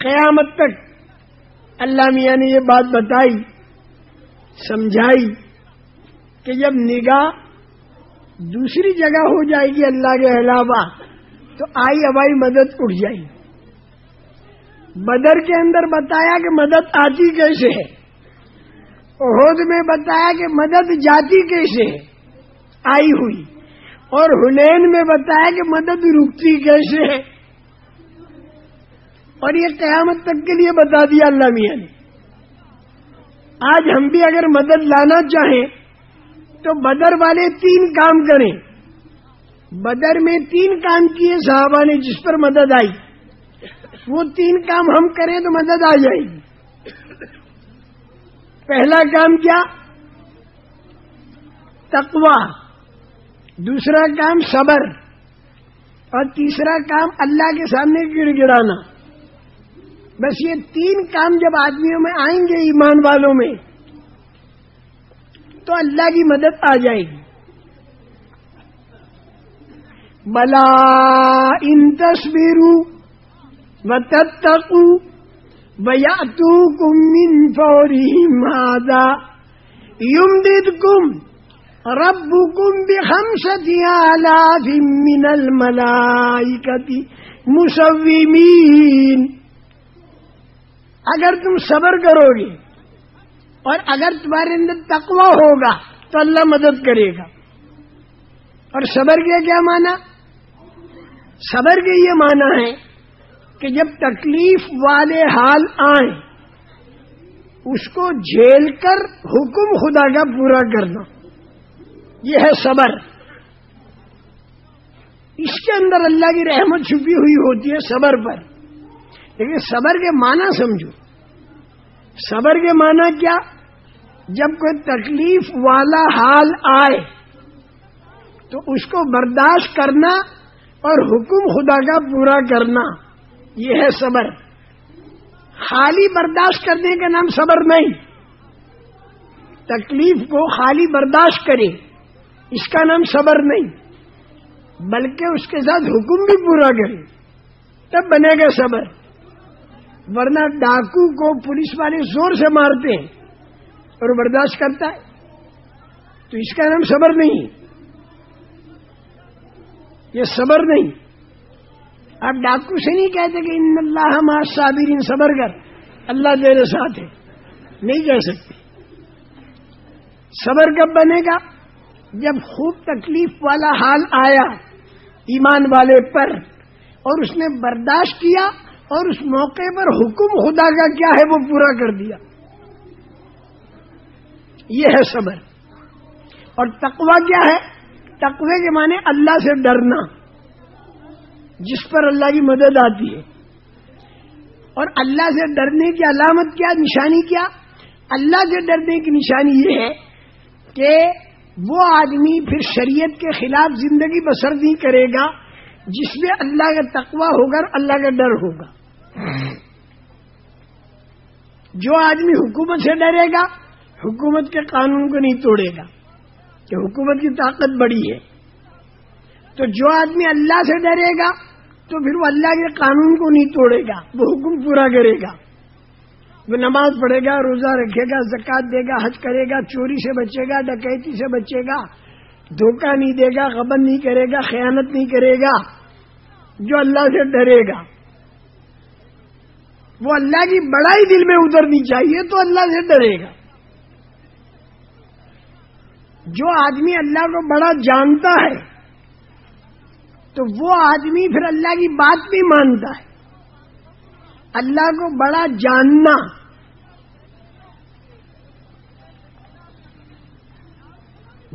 कयामत तक अल्लाह मियाँ ने ये बात बताई, समझाई कि जब निगाह दूसरी जगह हो जाएगी अल्लाह के अलावा तो आई हवाई मदद उठ जाएगी। बदर के अंदर बताया कि मदद आती कैसे है? ओहद में बताया कि मदद जाती कैसे है? आई हुई। और हुनैन में बताया कि मदद रुकती कैसे है? और ये कयामत तक के लिए बता दिया अल्लाह मिया ने। आज हम भी अगर मदद लाना चाहें तो बदर वाले तीन काम करें। बदर में तीन काम किए साहबा ने जिस पर मदद आई। वो तीन काम हम करें तो मदद आ जाएगी। पहला काम क्या? तकवा। दूसरा काम सबर। और तीसरा काम अल्लाह के सामने गिड़गिड़ाना। बस ये तीन काम जब आदमियों में आएँगे, ईमान वालों में तो अल्लाह की मदद आ जाएगी। बला इन तस्वीरू व तत्तकू वयातू कुम मिन फौरी मादा युमदिद कुम रब्बुकुम बिखमसति आलाफिम मिनल मलाइकति मुसव्विमीन। अगर तुम सबर करोगे और अगर तुम्हारे अंदर तकवा होगा तो अल्लाह मदद करेगा। और सबर के क्या माना? सबर के ये माना है कि जब तकलीफ़ वाले हाल आए, उसको झेल कर हुक्म खुदा का पूरा करना। ये है सबर। इसके अंदर अल्लाह की रहमत छुपी हुई होती है सबर पर। लेकिन सबर के माना समझो। सबर के माना क्या? जब कोई तकलीफ़ वाला हाल आए तो उसको बर्दाश्त करना और हुक्म खुदा का पूरा करना यह है सबर। खाली बर्दाश्त करने का नाम सबर नहीं। तकलीफ़ को खाली बर्दाश्त करे, इसका नाम सबर नहीं। बल्कि उसके साथ हुक्म भी पूरा करे, तब बनेगा सबर। वरना डाकू को पुलिस वाले ज़ोर से मारते हैं और बर्दाश्त करता है। तो इसका नाम सबर नहीं। ये सबर नहीं। आप डाकू से नहीं कहते कि इन अल्लाह मार साबिर इन सबर कर। अल्लाह तेरे साथ है। नहीं कह सकते। सबर कब बनेगा? जब खूब तकलीफ़ वाला हाल आया ईमान वाले पर और उसने बर्दाश्त किया और उस मौके पर हुक्म खुदा का क्या है वो पूरा कर दिया। ये है सबर। और तकवा क्या है? तकवे के माने अल्लाह से डरना, जिस पर अल्लाह की मदद आती है। और अल्लाह से डरने की अलामत क्या, निशानी क्या? अल्लाह से डरने की निशानी ये है कि वो आदमी फिर शरीयत के खिलाफ ज़िंदगी बसर नहीं करेगा, जिसमें अल्लाह का तकवा होगा और अल्लाह का डर होगा। जो आदमी हुकूमत से डरेगा, हुकूमत के कानून को नहीं तोड़ेगा कि हुकूमत की ताकत बड़ी है। तो जो आदमी अल्लाह से डरेगा तो फिर वो अल्लाह के कानून को नहीं तोड़ेगा, वो हुक्म पूरा करेगा। वो नमाज़ पढ़ेगा, रोजा रखेगा, जक़ात देगा, हज करेगा, चोरी से बचेगा, डकैती से बचेगा, धोखा नहीं देगा, गबन नहीं करेगा, खयानत नहीं करेगा, जो अल्लाह से डरेगा। वो अल्लाह की बड़ाई दिल में उतरनी चाहिए तो अल्लाह से डरेगा। जो आदमी अल्लाह को बड़ा जानता है तो वो आदमी फिर अल्लाह की बात भी मानता है। अल्लाह को बड़ा जानना।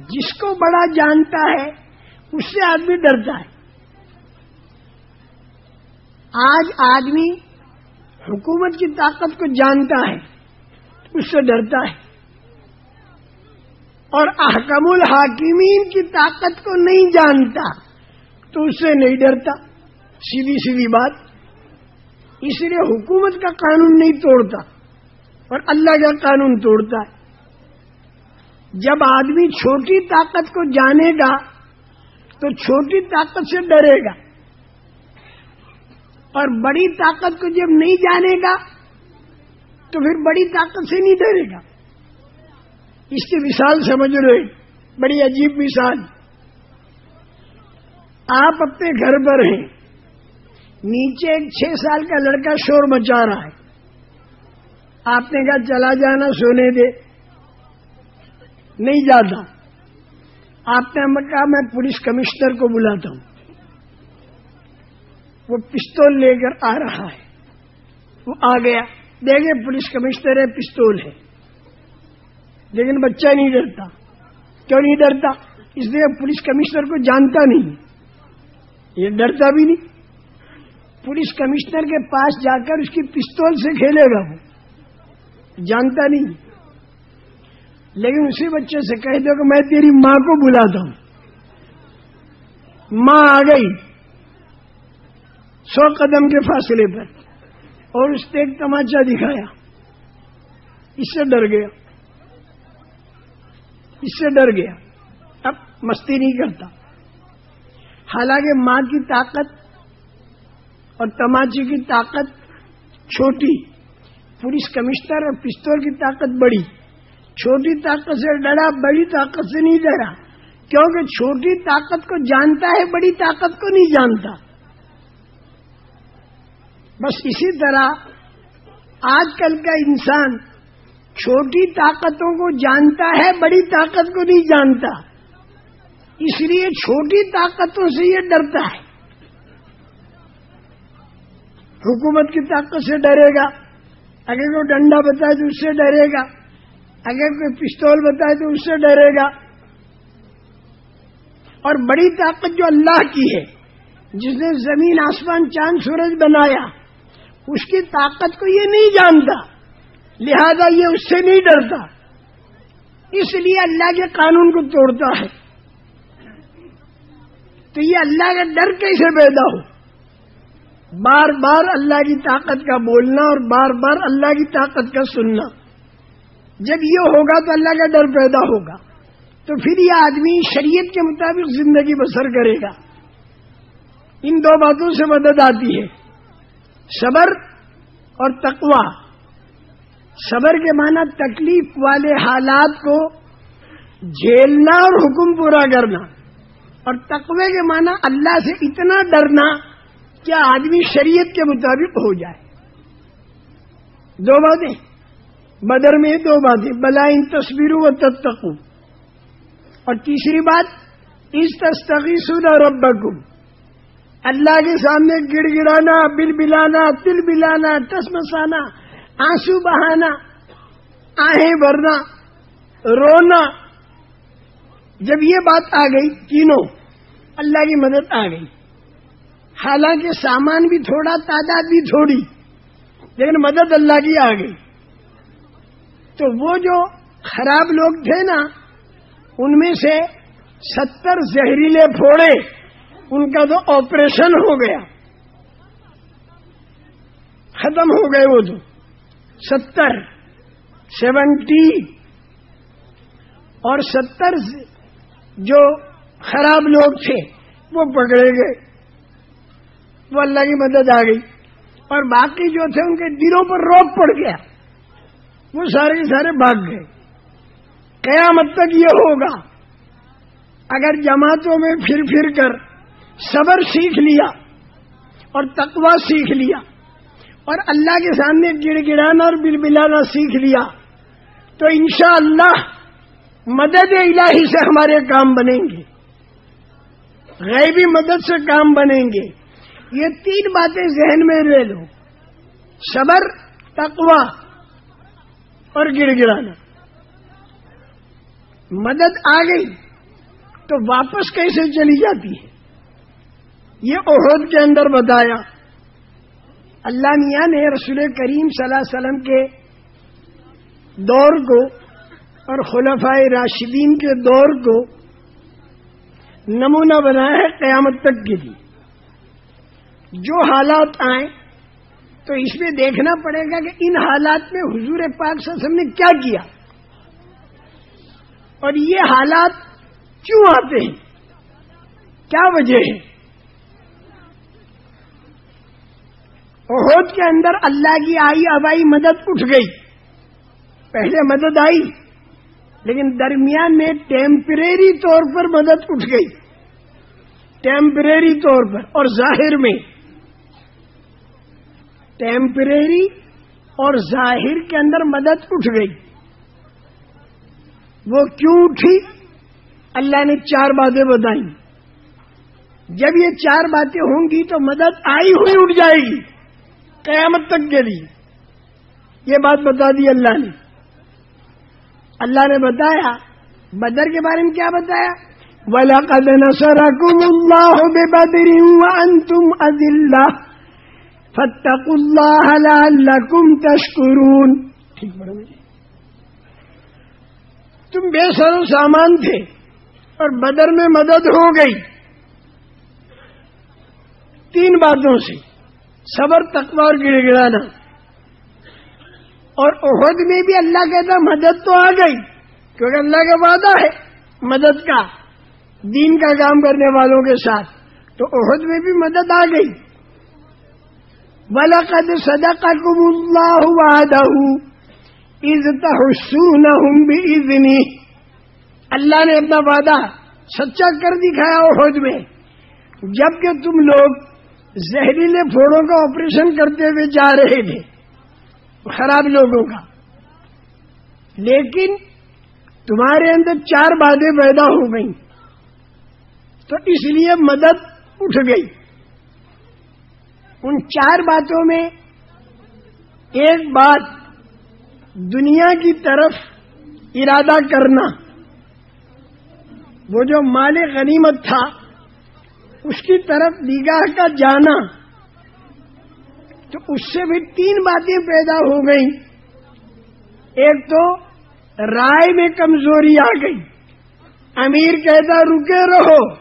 जिसको बड़ा जानता है, उससे आदमी डरता है। आज आदमी हुकूमत की ताकत को जानता है, उससे डरता है। और अहकमुल हाकिमीन की ताकत को नहीं जानता तो उससे नहीं डरता। सीधी सीधी बात। इसलिए हुकूमत का कानून नहीं तोड़ता, और अल्लाह का कानून तोड़ता है। जब आदमी छोटी ताकत को जानेगा तो छोटी ताकत से डरेगा। और बड़ी ताकत को जब नहीं जानेगा तो फिर बड़ी ताकत से नहीं डरेगा। इसकी मिसाल समझ रहे, बड़ी अजीब मिसाल आप अपने घर पर हैं, नीचे एक छह साल का लड़का शोर मचा रहा है। आपने कहा, चला जाना सोने दे। नहीं जाता। आपने कहा, मैं पुलिस कमिश्नर को बुलाता हूँ। वो पिस्तौल लेकर आ रहा है। वो आ गया। देखे, पुलिस कमिश्नर है, पिस्तौल है। लेकिन बच्चा नहीं डरता। क्यों नहीं डरता? इसलिए पुलिस कमिश्नर को जानता नहीं ये डरता भी नहीं। पुलिस कमिश्नर के पास जाकर उसकी पिस्तौल से खेलेगा वो। जानता नहीं। लेकिन उसी बच्चे से कह दो कि मैं तेरी माँ को बुलाता हूँ। माँ आ गई। सौ कदम के फासले पर। और उसने एक तमाचा दिखाया। इससे डर गया। इससे डर गया। अब मस्ती नहीं करता। हालाँकि माँ की ताकत और तमाचे की ताकत छोटी, पुलिस कमिश्नर और पिस्तौल की ताकत बड़ी। छोटी ताकत से डरा, बड़ी ताकत से नहीं डरा। क्योंकि छोटी ताकत को जानता है, बड़ी ताकत को नहीं जानता। बस इसी तरह आजकल का इंसान छोटी ताकतों को जानता है, बड़ी ताकत को नहीं जानता। इसलिए छोटी ताकतों से ये डरता है। हुकूमत की ताकत से डरेगा। अगर कोई डंडा बताए तो उससे डरेगा। अगर कोई पिस्तौल बताए तो उससे डरेगा। और बड़ी ताकत जो अल्लाह की है, जिसने ज़मीन, आसमान, चाँद, सूरज बनाया उसकी ताकत को ये नहीं जानता। लिहाजा ये उससे नहीं डरता। इसलिए अल्लाह के कानून को तोड़ता है। तो ये अल्लाह का डर कैसे पैदा हो? बार बार अल्लाह की ताकत का बोलना और बार बार अल्लाह की ताकत का सुनना। जब ये होगा तो अल्लाह का डर पैदा होगा। तो फिर ये आदमी शरीयत के मुताबिक ज़िंदगी बसर करेगा। इन दो बातों से मदद आती है। सबर और तकवा। सबर के माना तकलीफ़ वाले हालात को झेलना और हुक्म पूरा करना। और तकवे के माना अल्लाह से इतना डरना क्या आदमी शरीयत के मुताबिक हो जाए। दो बातें। बदर में दो बातें। बला इन तस्वीरों व तत्तकू। और तीसरी बात, इस तस्तगी सुन और रब्बकुम। अल्लाह के सामने गिड़गिड़ाना बिल बिलाना तिल बिलाना टसमसाना आँसू बहाना, आहें भरना, रोना। जब ये बात आ गई, तीनों, अल्लाह की मदद आ गई। हालाँकि सामान भी थोड़ा, तादाद भी थोड़ी, लेकिन मदद अल्लाह की आ गई। तो वो जो खराब लोग थे ना, उनमें से सत्तर जहरीले फोड़े उनका तो ऑपरेशन हो गया। खत्म हो गए वो तो। सत्तर, सेवेंटी और सत्तर जो खराब लोग थे, वो पकड़े गए। वो अल्लाह की मदद आ गई। और बाकी जो थे, उनके दिलों पर रोक पड़ गया। वो सारे के सारे भाग गए। कयामत तक ये होगा। अगर जमातों में फिर फिर कर सबर सीख लिया और तकवा सीख लिया और अल्लाह के सामने गिड़गिड़ाना और बिलबिलाना सीख लिया तो अल्लाह मदद इलाही से हमारे काम बनेंगे, गैबी मदद से काम बनेंगे। ये तीन बातें जहन में ले लो, सबर, तकवा और गिड़गिड़ाना। मदद आ गई तो वापस कैसे चली जाती है? ये ओहद के अंदर बताया। अल्लाह मियाँ ने रसूल करीम सलाम के दौर को और खुलफाए राशिदीन के दौर को नमूना बनाया है कयामत तक के लिए। जो हालात आए तो इसमें देखना पड़ेगा कि इन हालात में हुजूर पाक ससम ने क्या किया। और ये हालात क्यों आते हैं? क्या वजह है? ओहद के अंदर अल्लाह की आई अबाई मदद उठ गई। पहले मदद आई, लेकिन दरमियान में टेम्परेरी तौर पर मदद उठ गई। टेम्परेरी तौर पर और ज़ाहिर में। टेम्परेरी और ज़ाहिर के अंदर मदद उठ गई। वो क्यों उठी? अल्लाह ने चार बातें बताई। जब ये चार बातें होंगी तो मदद आई हुई उठ जाएगी। कयामत तक के लिए। ये बात बता दी अल्लाह ने। अल्लाह ने बताया, बदर के बारे में क्या बताया? वलकद नसरकुमुल्लाह बेबदरी तुम अदिल्ला फत्तकुल्लाह लअल्लकुम तशकुरून। ठीक पढ़ो तुम बेसरो सामान थे और बदर में मदद हो गई। तीन बातों से। सबर तकवा और गिड़गिड़ाना। और ओहद में भी अल्लाह कहता मदद तो आ गई, क्योंकि अल्लाह का वादा है मदद का, दीन का काम करने वालों के साथ। तो ओहद में भी मदद आ गई। वलकद सदकुमुल्लाह इज़ तहसून इजनी अल्लाह ने अपना वादा सच्चा कर दिखाया ओहद में। जबकि तुम लोग जहरीले फोड़ों का ऑपरेशन करते हुए जा रहे थे। खराब लोगों का। लेकिन तुम्हारे अंदर चार बातें पैदा हो गई। तो इसलिए मदद उठ गई। उन चार बातों में एक बात, दुनिया की तरफ़ इरादा करना। वो जो माले गनीमत था उसकी तरफ़ निगाह का जाना। तो उससे भी तीन बातें पैदा हो गई। एक तो राय में कमज़ोरी आ गई। अमीर कहता, रुके रहो।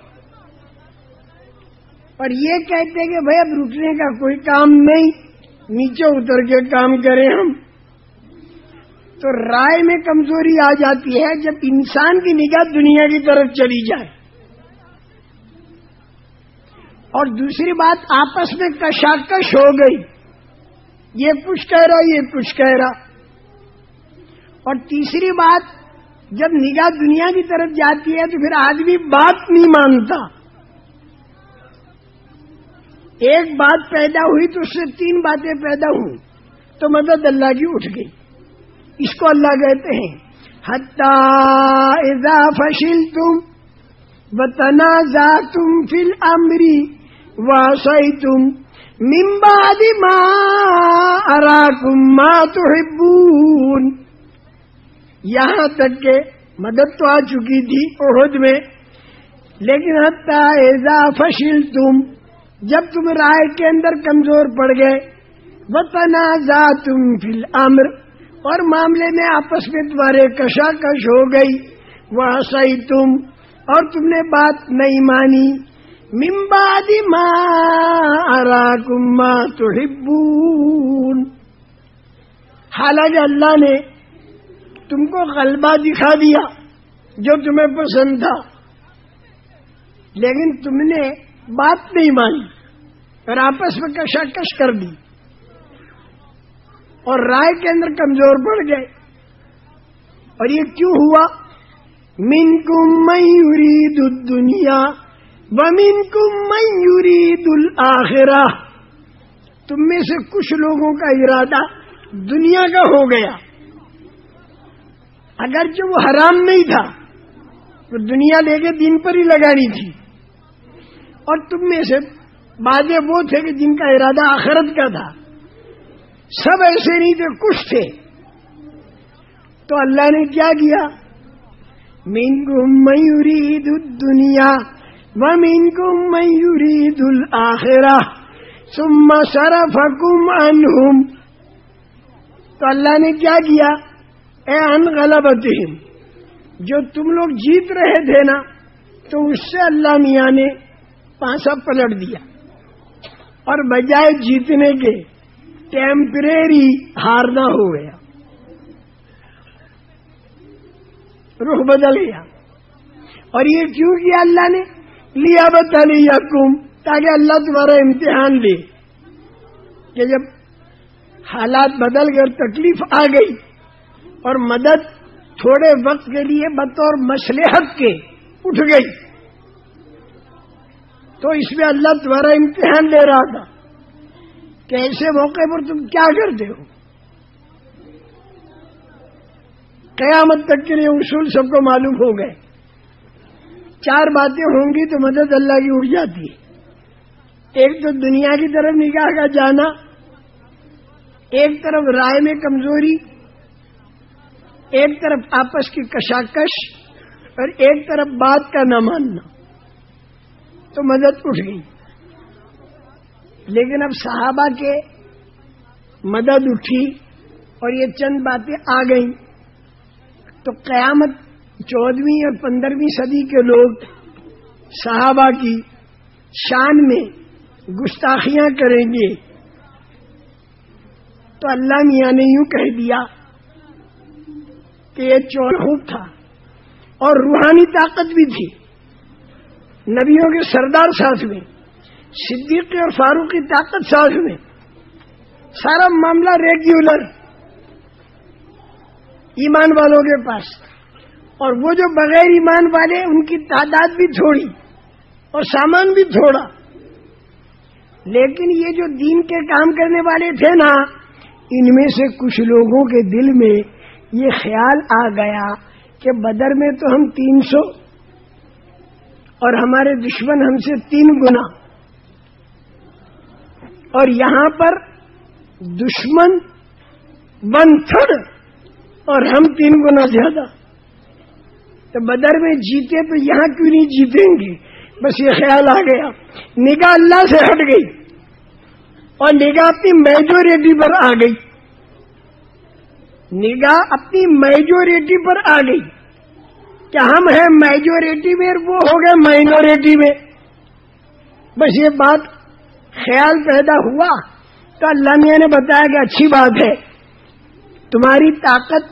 और ये कहते कि, भाई, अब रुकने का कोई काम नहीं। नीचे उतर के काम करें हम। तो राय में कमज़ोरी आ जाती है जब इंसान की निगाह दुनिया की तरफ़ चली जाए। और दूसरी बात, आपस में कशाकश हो गई। ये कुछ कह रहा, ये कुछ कह रहा। और तीसरी बात, जब निगाह दुनिया की तरफ़ जाती है तो फिर आदमी बात नहीं मानता। एक बात पैदा हुई तो उससे तीन बातें पैदा हुई। तो मदद अल्लाह की उठ गई। इसको अल्लाह कहते हैं, हत्ता इजा फशिल तुम वतना जा तुम फिल अमरी। वासई तुम मिम्बादी माँ अराकुम तक के मदद तो आ चुकी थी ओहद में लेकिन हत्या एजा फशिल तुम जब तुम राय के अंदर कमज़ोर पड़ गए वतना जा तुम फिल अम्र और मामले में आपस में तुम्हारे कशाकश हो गई वह सही तुम और तुमने बात नहीं मानी मिम्बादी माराकुम्मा तुहिब्बून। हालाँकि अल्लाह ने तुमको गलबा दिखा दिया, जो तुम्हें पसंद था। लेकिन तुमने बात नहीं मानी और आपस में कशाकश कर दी। और राय के अंदर कमज़ोर पड़ गए। और ये क्यों हुआ? मिनकुम मयूरी दुनिया वमिन कुम दुल आखिरा। तुम में से कुछ लोगों का इरादा दुनिया का हो गया। अगर जो वो हराम नहीं था तो दुनिया लेके दिन पर ही लगानी थी। और तुम में से बाजे वो थे कि जिनका इरादा आखरत का था। सब ऐसे नहीं थे, कुछ थे। तो अल्लाह ने क्या किया? मिंगुम मयूरी दुनिया। वमिनकुम मैं युरीदुल आखिरा सुम्मा सरफकुम अनहुम तो अल्लाह ने क्या किया ए अन गलबतिहिम जो तुम लोग जीत रहे थे ना तो उससे अल्लाह मियाँ ने पांसा पलट दिया और बजाय जीतने के टेम्परेरी हारना हो गया रुख बदल गया और ये क्यों किया अल्लाह ने लिया बताली यकुम ताकि अल्लाह तुम्हारा इम्तिहान ले कि जब हालात बदल और तकलीफ़ आ गई और मदद थोड़े वक्त के लिए बतौर मसलहत के उठ गई तो इसमें अल्लाह तुम्हारा इम्तिहान ले रहा था कि ऐसे मौके पर तुम क्या करते हो कयामत तक के लिए उसूल सबको मालूम हो गए चार बातें होंगी तो मदद अल्लाह की उड़ जाती है। एक तो दुनिया की तरफ़ निकाह का जाना, एक तरफ़ राय में कमज़ोरी, एक तरफ़ आपस की कशाकश और एक तरफ़ बात का न मानना तो मदद उठ गई। लेकिन अब साहबा के मदद उठी और ये चंद बातें आ गई तो कयामत चौदहवीं और पंद्रहवीं सदी के लोग सहाबा की शान में गुस्ताखियाँ करेंगे। तो अल्लाह मियाँ ने यूँ कह दिया कि ये चौरहूट था और रूहानी ताकत भी थी। नबियों के सरदार साथ में, सिद्दीक और फारूक की ताकत साथ में, सारा मामला रेगुलर ईमान वालों के पास और वो जो बगैर ईमान वाले उनकी तादाद भी थोड़ी और सामान भी थोड़ा लेकिन ये जो दीन के काम करने वाले थे ना, इनमें से कुछ लोगों के दिल में ये ख्याल आ गया कि बदर में तो हम तीन सौ और हमारे दुश्मन हमसे तीन गुना। और यहाँ पर दुश्मन वन थर्ड और हम तीन गुना ज़्यादा। तो बदर में जीते तो यहाँ क्यों नहीं जीतेंगे? बस ये ख्याल आ गया। निगाह अल्लाह से हट गई। और निगाह अपनी मेजोरिटी पर आ गई। निगाह अपनी मेजोरिटी पर आ गई। क्या हम हैं मेजोरिटी में वो हो गए माइनॉरिटी में? बस ये बात ख्याल पैदा हुआ। तो अल्लाह मियाँ ने बताया कि अच्छी बात है। तुम्हारी ताकत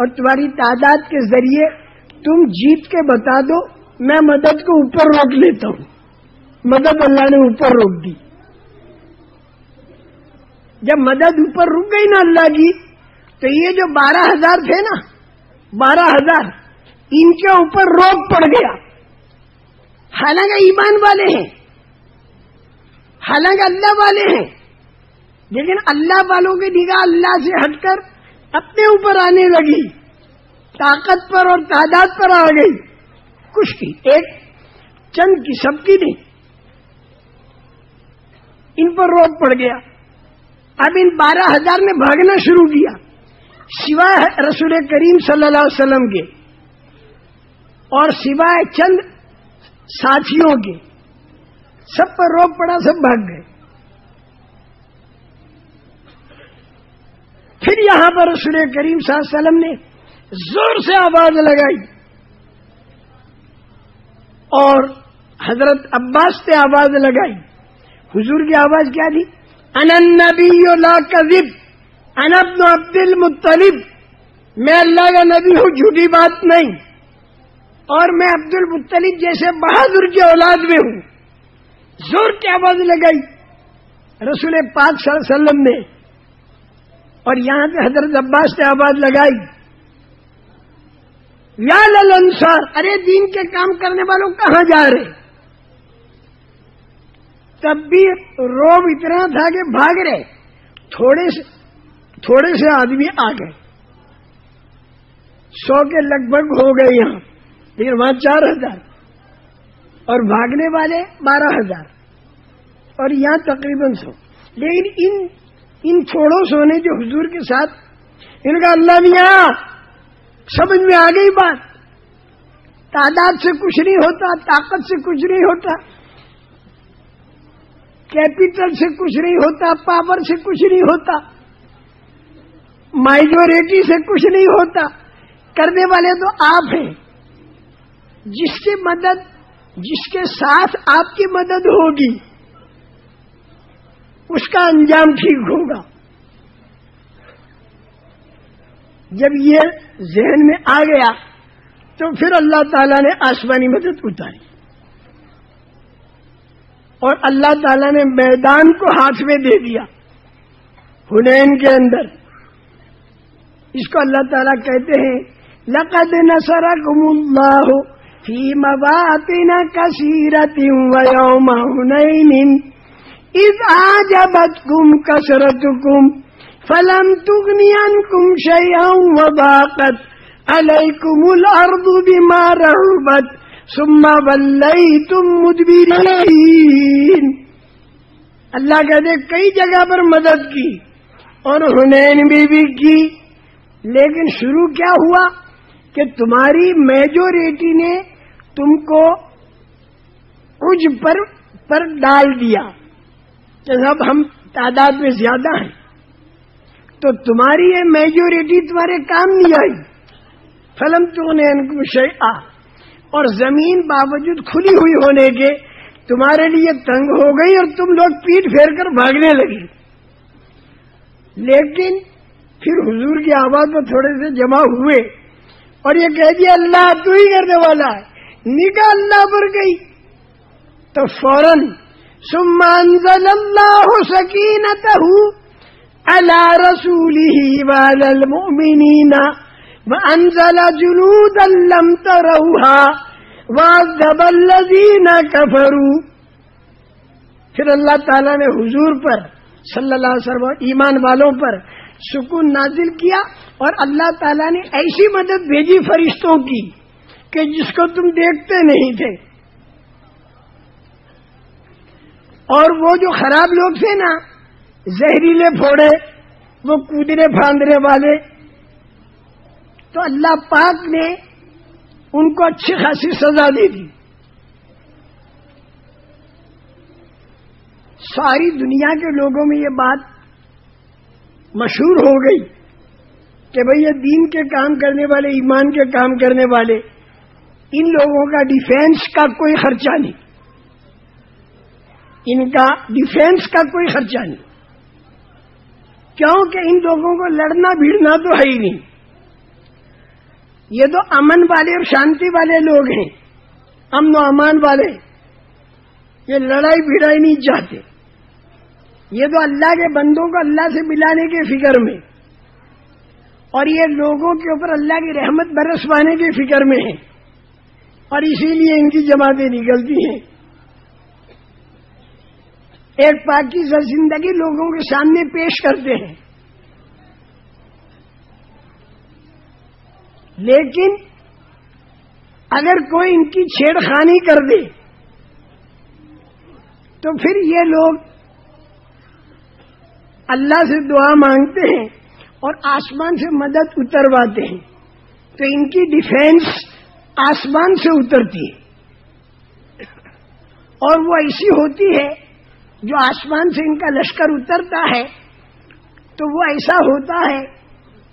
और तुम्हारी तादाद के ज़रिए तुम जीत के बता दो, मैं मदद को ऊपर रोक लेता हूँ। मदद अल्लाह ने ऊपर रोक दी। जब मदद ऊपर रुक गई ना अल्लाह की तो ये जो बारह हज़ार थे ना, बारह हज़ार, इनके ऊपर रोक पड़ गया। हालाँकि ईमान वाले हैं, हालाँकि अल्लाह वाले हैं, लेकिन अल्लाह वालों की निगाह अल्लाह से हटकर अपने ऊपर आने लगी। ताकत पर और तादाद पर आ गई। कुछ की एक चंद की सबकी नहीं। इन पर रोक पड़ गया। अब इन बारह हज़ार ने भागना शुरू किया। सिवाय रसूल करीम सल्लल्लाहु अलैहि वसल्लम के और सिवाय चंद साथियों के। सब पर रोक पड़ा, सब भाग गए। फिर यहाँ पर रसूल करीम सल्लल्लाहु अलैहि वसल्लम ने ज़ोर से आवाज़ लगाई। और हज़रत अब्बास ने आवाज़ लगाई। हुजूर की आवाज़ क्या थी? अनन नबी ला कजिब अनबन अब्दुल मुत्तलिब। मैं अल्लाह का नबी हूँ, झूठी बात नहीं। और मैं अब्दुल मुत्तलिब जैसे बहादुर की औलाद में हूँ। ज़ोर की आवाज़ लगाई। रसूल पाक सल्लम ने। और यहाँ पे हज़रत अब्बास ने आवाज़ लगाई। या ललंसार। अरे दीन के काम करने वालों कहाँ जा रहे? तब भी रोब इतना था कि भाग रहे। थोड़े से थोड़े से आदमी आ गए। सौ के लगभग हो गए यहाँ। लेकिन वहाँ चार हज़ार। और भागने वाले बारह हज़ार। और यहाँ तकरीबन सौ। लेकिन इन इन थोड़ों सौ ने जो हुजूर के साथ, इनका अल्लाह भी यहाँ समझ में आ गई बात। तादाद से कुछ नहीं होता, ताकत से कुछ नहीं होता। कैपिटल से कुछ नहीं होता, पावर से कुछ नहीं होता। माइजोरिटी से कुछ नहीं होता। करने वाले तो आप हैं। जिसकी मदद, जिसके साथ आपकी मदद होगी, उसका अंजाम ठीक होगा। जब ये जहन में आ गया तो फिर अल्लाह ताला ने आसमानी मदद उतारी। और अल्लाह ताला ने मैदान को हाथ में दे दिया, हुनैन के अंदर। इसको अल्लाह ताला कहते हैं, लकद नसरकुमुल्लाह फ़ी मवातिन कसीरतिन व यौम हुनैन इज़ आजबतकुम कसरतकुम अनकुम शयअन व बाकत अलैकुमुल अर्दु बिमा रहबत सुम्मा वल्लई तुम मुदबिरीन अल्लाह कहते कई जगह पर मदद की और हुनैन भी, की लेकिन शुरू क्या हुआ कि तुम्हारी मेजोरिटी ने तुमको उज पर पर डाल दिया कि अब हम तादाद में ज़्यादा हैं तो तुम्हारी ये मेजोरिटी तुम्हारे काम नहीं आई। फलम तुमने विषय आ और ज़मीन बावजूद खुली हुई होने के तुम्हारे लिए तंग हो गई और तुम लोग पीठ फेर कर भागने लगे। लेकिन फिर हुजूर की आवाज़ में थोड़े से जमा हुए और ये कह दिया, अल्लाह तू ही करने वाला है। निगाह अल्लाह पर गई। तो फ़ौरन सुमान अल्लाह सकीनत अला रसूली वाल मोमिनीना व अनजल जुनूद अल्लम तरहा वाजबल्लजीना कफरू फिर अल्लाह ताला ने हुजूर पर, सल्लल्लाहु अलैहि वसल्लम, ईमान वालों पर सुकून नाजिल किया और अल्लाह ताला ने ऐसी मदद भेजी फरिश्तों की कि जिसको तुम देखते नहीं थे। और वो जो खराब लोग थे ना जहरीले फोड़े, वो कूदने फांदने वाले। तो अल्लाह पाक ने उनको अच्छी खासी सजा दे दी। सारी दुनिया के लोगों में ये बात मशहूर हो गई कि भाई ये दीन के काम करने वाले, ईमान के काम करने वाले, इन लोगों का डिफेंस का कोई खर्चा नहीं। इनका डिफेंस का कोई खर्चा नहीं। क्योंकि इन लोगों को लड़ना भिड़ना तो है ही नहीं। ये तो अमन वाले और शांति वाले लोग हैं, अमन अमान वाले। ये लड़ाई भिड़ाई नहीं चाहते। ये तो अल्लाह के बंदों को अल्लाह से मिलाने के फ़िक्र में। और ये लोगों के ऊपर अल्लाह की रहमत बरसवाने के फ़िक्र में है। और इसीलिए इनकी जमातें निकलती हैं। एक पाकिस्तान ज़िंदगी लोगों के सामने पेश करते हैं। लेकिन अगर कोई इनकी छेड़खानी कर दे तो फिर ये लोग अल्लाह से दुआ मांगते हैं और आसमान से मदद उतरवाते हैं। तो इनकी डिफेंस आसमान से उतरती है। और वो ऐसी होती है जो आसमान से इनका लश्कर उतरता है तो वो ऐसा होता है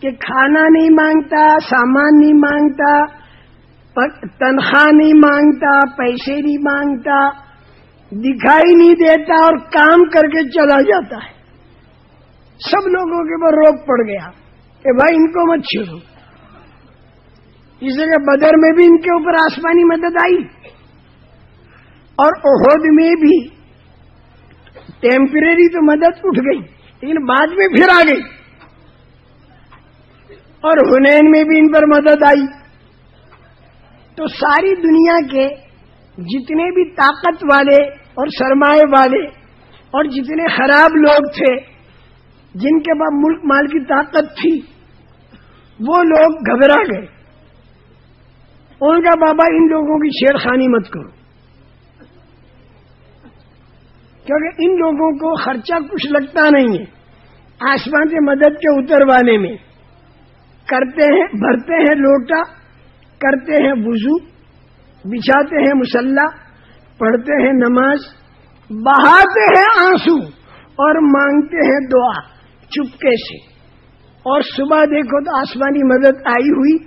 कि खाना नहीं माँगता, सामान नहीं माँगता तनख्वाह नहीं माँगता, पैसे नहीं माँगता, दिखाई नहीं देता और काम करके चला जाता है। सब लोगों के ऊपर रोक पड़ गया कि भाई इनको मत छेड़ो। इसलिए बदर में भी इनके ऊपर आसमानी मदद आई और ओहद में भी टेम्परेरी तो मदद उठ गई, लेकिन बाद में फिर आ गई। और हुनैन में भी इन पर मदद आई। तो सारी दुनिया के जितने भी ताकत वाले और सरमाए वाले और जितने खराब लोग थे, जिनके पास मुल्क माल की ताकत थी, वो लोग घबरा गए। उनका बाबा इन लोगों की छेड़खानी मत करो। क्योंकि इन लोगों को खर्चा कुछ लगता नहीं है। आसमान से मदद के उतरवाने में। करते हैं, भरते हैं लोटा, करते हैं बुजू बिछाते हैं मुसल्ला, पढ़ते हैं नमाज़, बहाते हैं आँसू और मांगते हैं दुआ चुपके से। और सुबह देखो तो आसमानी मदद आई हुई,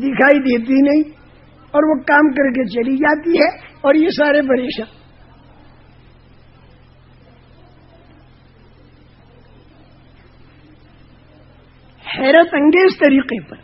दिखाई देती नहीं और वो काम करके चली जाती है और ये सारे परेशान। हैरत अंगेज तरीके पर।